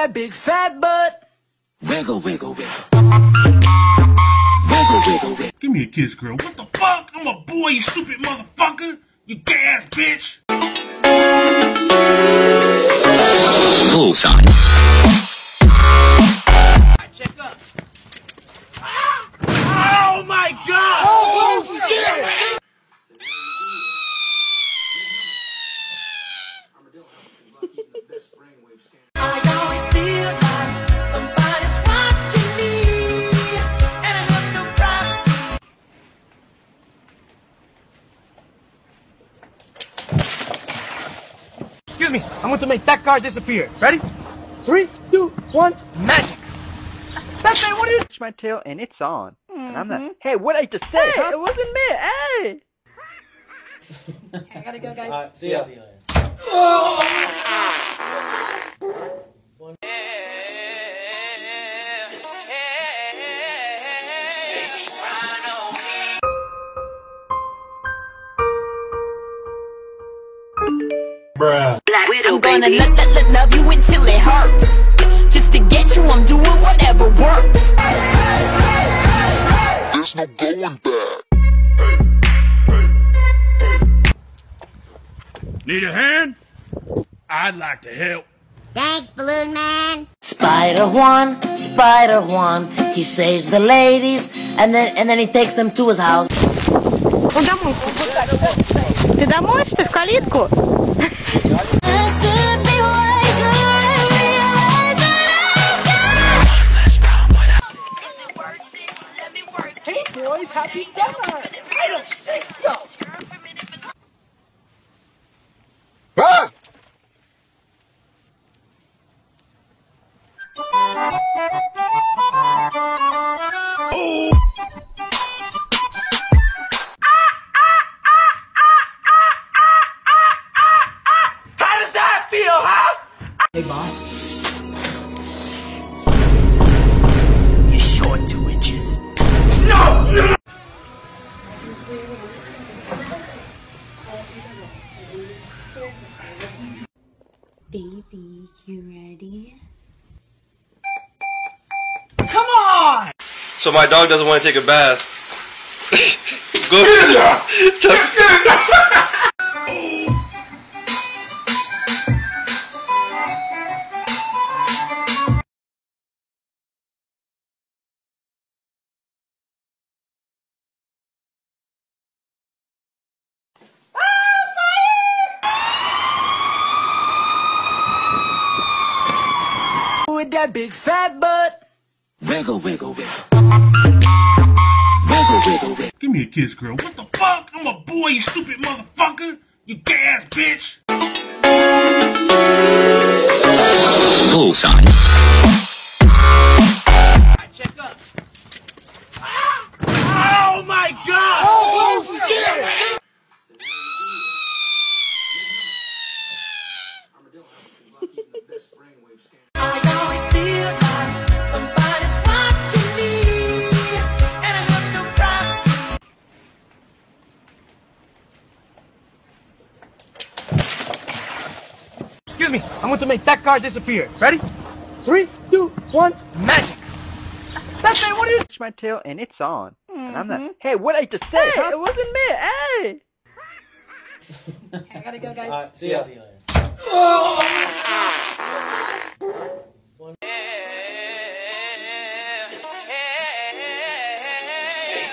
that big fat butt. Wiggle, wiggle, wiggle. Wiggle, wiggle, wiggle. Give me a kiss, girl. What the fuck? I'm a boy, you stupid motherfucker. You gay ass bitch. Bullseye. Excuse me, I'm going to make that car disappear. Ready? Three, two, one, magic. Batman, what are you? Touch my tail and it's on. And I'm not. Mm-hmm. Hey, what I just say? Hey, it wasn't me. Hey. I gotta go, guys. See ya. I'm gonna let, let, let love you until it hurts. Just to get you, I'm doing whatever works. There's no going back. Need a hand? I'd like to help. Thanks, Balloon Man. Spider Juan, Spider Juan, he saves the ladies, and then and then he takes them to his house. Куда мой? Ты домой, что ли, в калитку? Boys, happy summer! I don't say so. Baby, you ready? Come on! So my dog doesn't want to take a bath. Go. that big fat butt. Wiggle, wiggle, wiggle. Wiggle, wiggle, wiggle. Give me a kiss, girl. What the fuck? I'm a boy, you stupid motherfucker. You gay ass bitch. Bullseye. Check Excuse me, I'm going to make that car disappear. Ready? Three, two, one, magic. Batman, what are you? Touch my tail and it's on. And I'm not. Mm-hmm. Hey, what I just say? Hey, it wasn't me. Hey. I gotta go, guys. See ya. Oh!